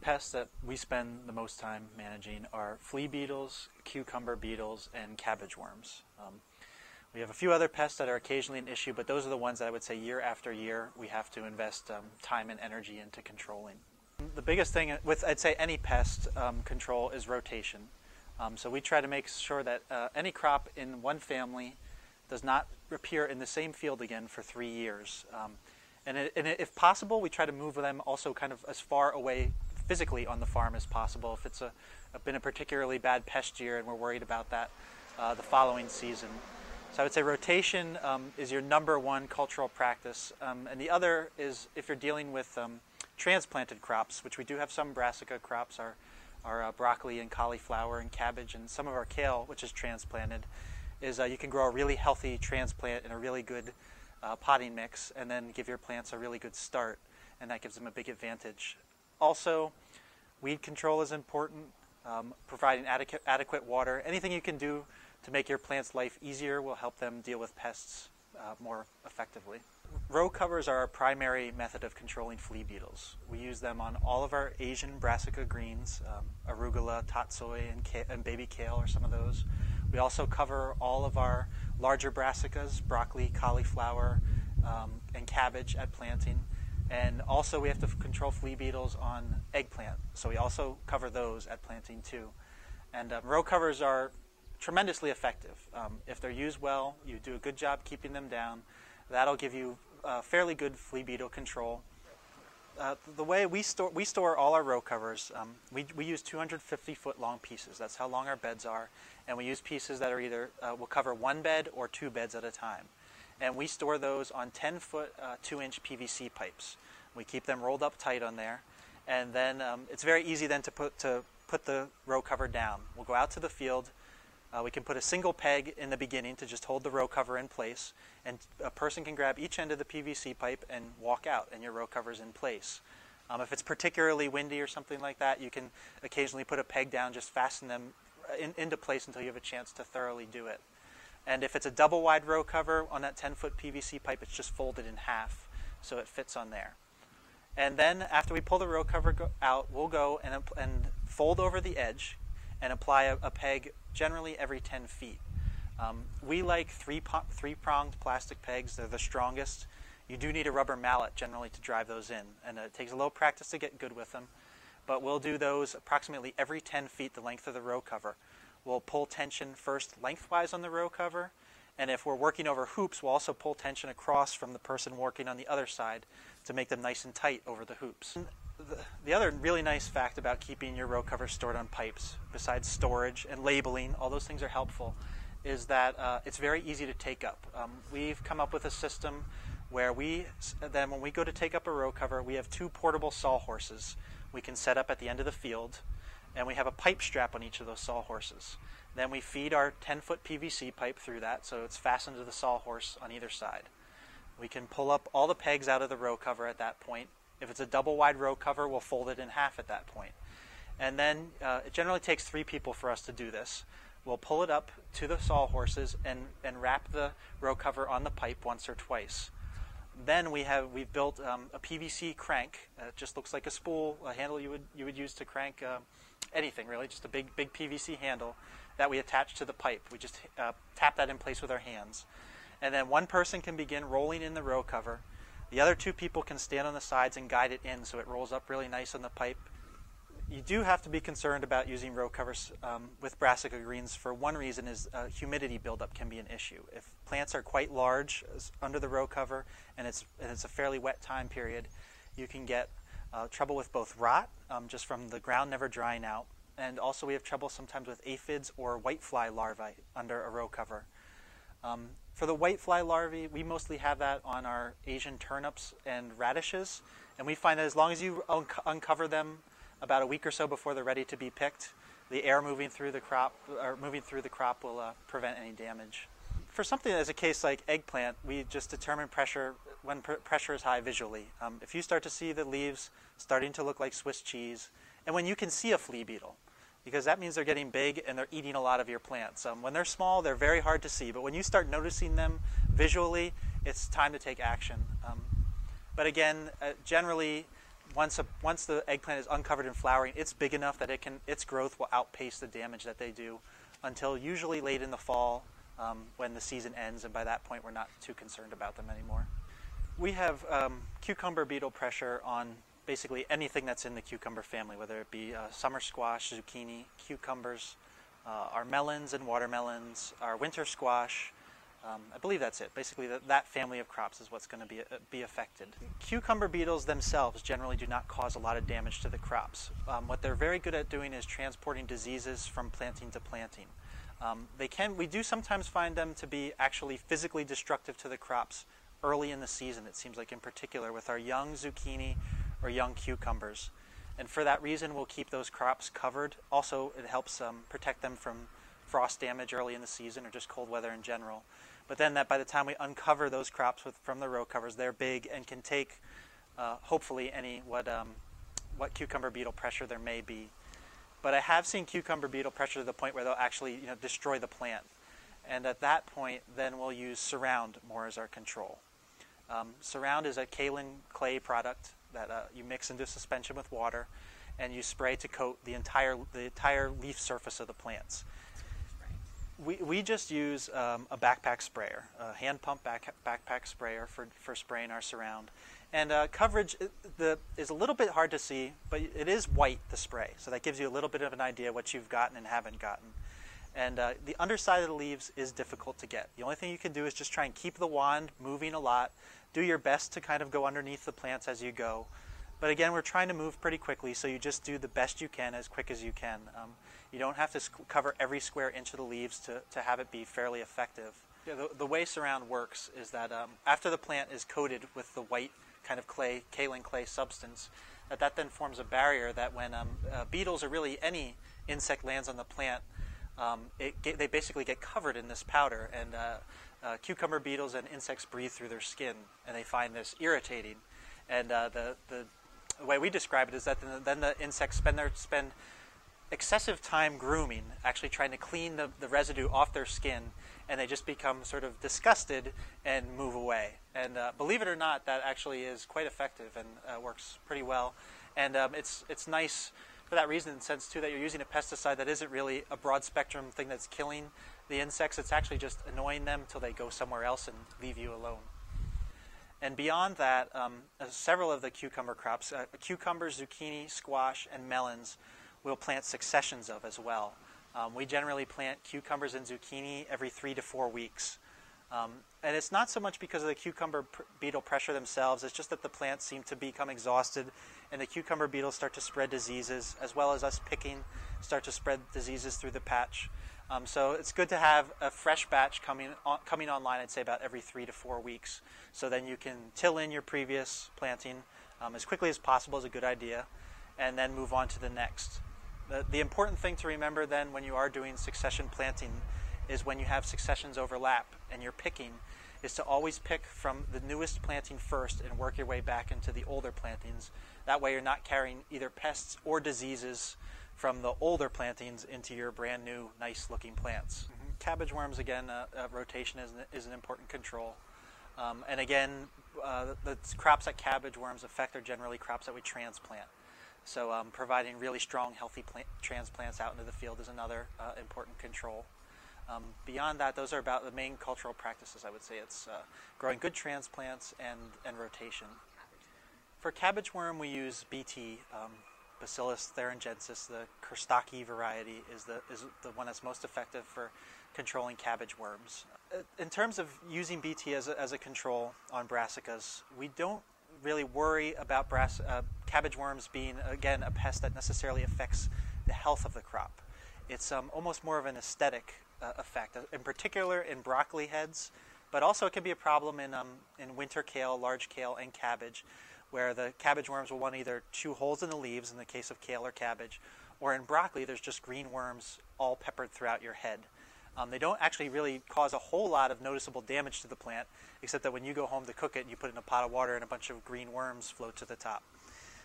pests that we spend the most time managing are flea beetles, cucumber beetles, and cabbage worms. Um, we have a few other pests that are occasionally an issue, but those are the ones that I would say year after year we have to invest um, time and energy into controlling. The biggest thing with, I'd say, any pest um, control is rotation. Um, so we try to make sure that uh, any crop in one family does not appear in the same field again for three years. And, it, and, if possible, we try to move them also kind of as far away physically on the farm as possible. If it's a been a particularly bad pest year and we're worried about that uh, the following season. So I would say rotation um, is your number one cultural practice. Um, and the other is if you're dealing with um, transplanted crops, which we do have some brassica crops, our, our uh, broccoli and cauliflower and cabbage, and some of our kale, which is transplanted, is uh, you can grow a really healthy transplant in a really good uh, potting mix and then give your plants a really good start, and that gives them a big advantage. Also, weed control is important, um, providing adequate, adequate water. Anything you can do to make your plant's life easier will help them deal with pests uh, more effectively. Row covers are our primary method of controlling flea beetles. We use them on all of our Asian brassica greens, um, arugula, tatsoi, and, and, baby kale are some of those. We also cover all of our larger brassicas, broccoli, cauliflower, um, and cabbage at planting. And also we have to control flea beetles on eggplant, so we also cover those at planting too. And um, row covers are tremendously effective. Um, if they're used well, you do a good job keeping them down. That'll give you uh, fairly good flea beetle control. Uh, the way we store we store all our row covers, um, we, we use 250 foot long pieces. That's how long our beds are, and we use pieces that are either uh, will cover one bed or two beds at a time. And we store those on 10 foot, uh, 2 inch PVC pipes. We keep them rolled up tight on there, and then um, it's very easy then to put to put the row cover down. We'll go out to the field uh, we can put a single peg in the beginning to just hold the row cover in place, and a person can grab each end of the PVC pipe and walk out, and your row cover is in place. Um, if it's particularly windy or something like that, you can occasionally put a peg down, just fasten them in, into place until you have a chance to thoroughly do it. And if it's a double wide row cover on that 10 foot PVC pipe, it's just folded in half so it fits on there. And then after we pull the row cover out, we'll go and, and fold over the edge and apply a, a peg generally every 10 feet. Um, we like three, three pronged plastic pegs, they're the strongest. You do need a rubber mallet generally to drive those in, and it takes a little practice to get good with them. But we'll do those approximately every 10 feet the length of the row cover. We'll pull tension first lengthwise on the row cover, and if we're working over hoops, we'll also pull tension across from the person working on the other side to make them nice and tight over the hoops the, the other really nice fact about keeping your row cover stored on pipes, besides storage and labeling, all those things are helpful, is that uh, it's very easy to take up. Um, we've come up with a system where we then when we go to take up a row cover, we have two portable sawhorses we can set up at the end of the field, and we have a pipe strap on each of those sawhorses. Then we feed our 10 foot PVC pipe through that, so it's fastened to the sawhorse on either side. We can pull up all the pegs out of the row cover at that point if it's a double wide row cover, we'll fold it in half at that point. And then uh, it generally takes three people for us to do this. We'll pull it up to the sawhorses and, and wrap the row cover on the pipe once or twice. Then we have we've built um, a PVC crank. Uh, it just looks like a spool, a handle you would you would use to crank uh, anything really, just a big big PVC handle that we attach to the pipe. We just uh, tap that in place with our hands, and then one person can begin rolling in the row cover the other two people can stand on the sides and guide it in so it rolls up really nice on the pipe. You do have to be concerned about using row covers um, with brassica greens for one reason is uh, humidity buildup can be an issue. If plants are quite large under the row cover and it's, and it's a fairly wet time period, you can get uh, trouble with both rot, um, just from the ground never drying out, and also we have trouble sometimes with aphids or whitefly larvae under a row cover. Um, for the whitefly larvae, we mostly have that on our Asian turnips and radishes, and we find that as long as you un- uncover them about a week or so before they're ready to be picked, the air moving through the crop or moving through the crop will uh, prevent any damage. For something as a case like eggplant, we just determine pressure when pr- pressure is high visually. Um, if you start to see the leaves starting to look like Swiss cheese, and when you can see a flea beetle, because that means they're getting big and they're eating a lot of your plants. Um, when they're small, they're very hard to see, but when you start noticing them visually, it's time to take action. Um, but again, uh, generally, once, a, once the eggplant is uncovered and flowering, it's big enough that it can, its growth will outpace the damage that they do until usually late in the fall um, when the season ends, and by that point we're not too concerned about them anymore. We have um, cucumber beetle pressure on basically anything that's in the cucumber family, whether it be uh, summer squash, zucchini, cucumbers, uh, our melons and watermelons, our winter squash. Um, I believe that's it. Basically, that, that family of crops is what's going to be, uh, be affected. Cucumber beetles themselves generally do not cause a lot of damage to the crops. Um, what they're very good at doing is transporting diseases from planting to planting. Um, they can, we do sometimes find them to be actually physically destructive to the crops early in the season, it seems like in particular, with our young zucchini or young cucumbers. And for that reason, we'll keep those crops covered. Also, it helps um, protect them from frost damage early in the season or just cold weather in general. But then that by the time we uncover those crops with, from the row covers, they're big and can take, uh, hopefully, any what, um, what cucumber beetle pressure there may be. But I have seen cucumber beetle pressure to the point where they'll actually you know, destroy the plant. And at that point, then we'll use Surround more as our control. Um, Surround is a kaolin clay product that uh, you mix into suspension with water, and you spray to coat the entire the entire leaf surface of the plants. We, we just use um, a backpack sprayer, a hand pump back, backpack sprayer for, for spraying our surround. And uh, coverage the, is a little bit hard to see, but it is white, the spray. So that gives you a little bit of an idea what you've gotten and haven't gotten. And uh, the underside of the leaves is difficult to get. The only thing you can do is just try and keep the wand moving a lot do your best to kind of go underneath the plants as you go. But again, we're trying to move pretty quickly, so you just do the best you can as quick as you can. Um, you don't have to cover every square inch of the leaves to, to have it be fairly effective. Yeah, the, the, way surround works is that um, after the plant is coated with the white kind of clay, kaolin clay substance, that that then forms a barrier that when um, uh, beetles or really any insect lands on the plant, um, it, they basically get covered in this powder and uh, uh, cucumber beetles and insects breathe through their skin, and they find this irritating. And uh, the, the, the way we describe it is that then the insects spend their spend excessive time grooming, actually trying to clean the, the residue off their skin, and they just become sort of disgusted and move away. And uh, believe it or not, that actually is quite effective and uh, works pretty well. And um, it's it's nice for that reason, in the sense too that you're using a pesticide that isn't really a broad spectrum thing that's killing the insects, it's actually just annoying them until they go somewhere else and leave you alone. And beyond that, um, uh, several of the cucumber crops, uh, cucumbers, zucchini, squash, and melons, we'll plant successions of as well. Um, we generally plant cucumbers and zucchini every three to four weeks. Um, and it's not so much because of the cucumber pr- beetle pressure themselves, it's just that the plants seem to become exhausted and the cucumber beetles start to spread diseases, as well as us picking start to spread diseases through the patch. Um, so it's good to have a fresh batch coming on, coming online. I'd say about every three to four weeks. So then you can till in your previous planting um, as quickly as possible is a good idea, and then move on to the next. The, the important thing to remember then when you are doing succession planting is when you have successions overlap and you're picking is to always pick from the newest planting first and work your way back into the older plantings. That way you're not carrying either pests or diseases from the older plantings into your brand new, nice looking plants. Mm-hmm. Cabbage worms, again, uh, uh, rotation is an, is an important control. Um, and again, uh, the, the, crops that cabbage worms affect are generally crops that we transplant. So, um, providing really strong, healthy plant, transplants out into the field is another uh, important control. Um, beyond that, those are about the main cultural practices. I would say it's uh, growing good transplants and, and rotation. For cabbage worm, we use BT. Um, Bacillus thuringiensis, the Kurstaki variety, is the, is the one that's most effective for controlling cabbage worms. Uh, in terms of using BT as a, as a control on brassicas, we don't really worry about brass, uh, cabbage worms being, again, a pest that necessarily affects the health of the crop. It's um, almost more of an aesthetic uh, effect, uh, in particular in broccoli heads, but also it can be a problem in, um, in winter kale, large kale, and cabbage where the cabbage worms will want to either chew holes in the leaves in the case of kale or cabbage, or in broccoli, there's just green worms all peppered throughout your head. Um, they don't actually really cause a whole lot of noticeable damage to the plant, except that when you go home to cook it and you put it in a pot of water and a bunch of green worms float to the top.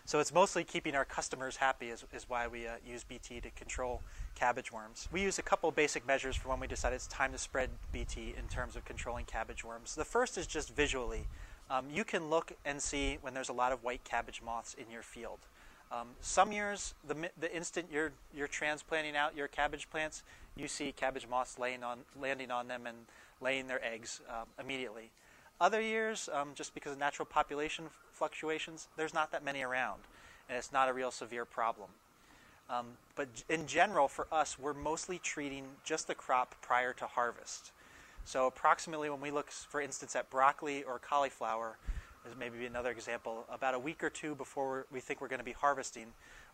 So it's mostly keeping our customers happy is, is why we uh, use BT to control cabbage worms. We use a couple basic measures for when we decide it's time to spread BT in terms of controlling cabbage worms. The first is just visually. um, you can look and see when there's a lot of white cabbage moths in your field. Um, some years, the, the instant you're, you're transplanting out your cabbage plants, you see cabbage moths laying on, landing on them and laying their eggs uh, immediately. Other years, um, just because of natural population fluctuations, there's not that many around, and it's not a real severe problem. Um, but in general, for us, we're mostly treating just the crop prior to harvest. So approximately when we look, for instance, at broccoli or cauliflower, as maybe another example, about a week or two before we think we're going to be harvesting,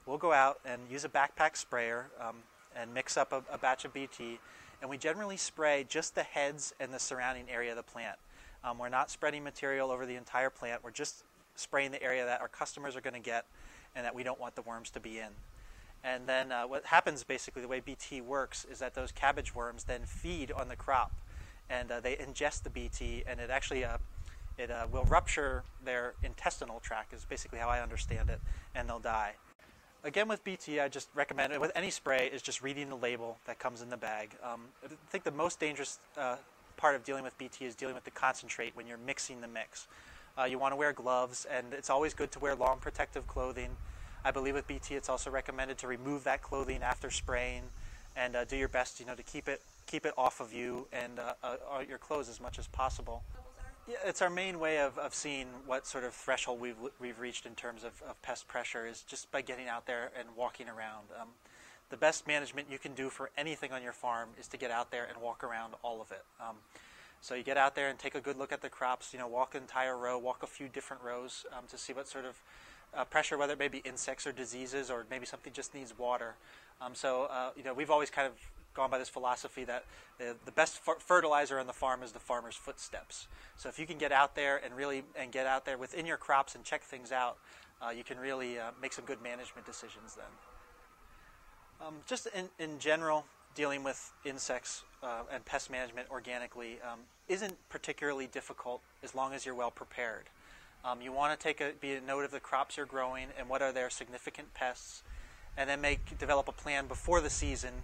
we'll go out and use a backpack sprayer um, and mix up a, a, batch of BT, and we generally spray just the heads and the surrounding area of the plant. Um, we're not spreading material over the entire plant. We're just spraying the area that our customers are going to get and that we don't want the worms to be in. And then uh, what happens basically, the way BT works, is that those cabbage worms then feed on the crop and uh, they ingest the BT, and it actually uh, it uh, will rupture their intestinal tract. Is basically how I understand it, and they'll die. Again, with BT, I just recommend it with any spray is just reading the label that comes in the bag. Um, I think the most dangerous uh, part of dealing with BT is dealing with the concentrate when you're mixing the mix. Uh, you want to wear gloves, and it's always good to wear long protective clothing. I believe with BT, it's also recommended to remove that clothing after spraying, and uh, do your best, you know, to keep it keep it off of you and uh, uh, your clothes as much as possible. Yeah, it's our main way of, of seeing what sort of threshold we've, we've reached in terms of, of pest pressure is just by getting out there and walking around. Um, the best management you can do for anything on your farm is to get out there and walk around all of it. Um, so you get out there and take a good look at the crops. You know, walk an entire row, walk a few different rows um, to see what sort of uh, pressure, whether it may be insects or diseases, or maybe something just needs water. Um, so uh, you know, we've always kind of gone by this philosophy that the, the best fertilizer on the farm is the farmer's footsteps. So if you can get out there and really and get out there within your crops and check things out, uh, you can really uh, make some good management decisions then. Um, just in, in general, dealing with insects uh, and pest management organically um, isn't particularly difficult as long as you're well prepared. Um, you want to take a be a note of the crops you're growing and what are their significant pests, and then make develop a plan before the season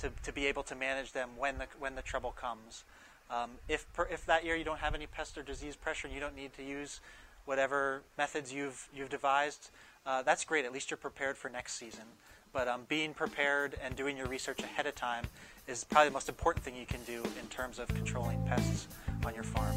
to, to be able to manage them when the, when the trouble comes. Um, if, per, if that year you don't have any pest or disease pressure and you don't need to use whatever methods you've, you've devised, uh, that's great. At least you're prepared for next season. But um, being prepared and doing your research ahead of time is probably the most important thing you can do in terms of controlling pests on your farm.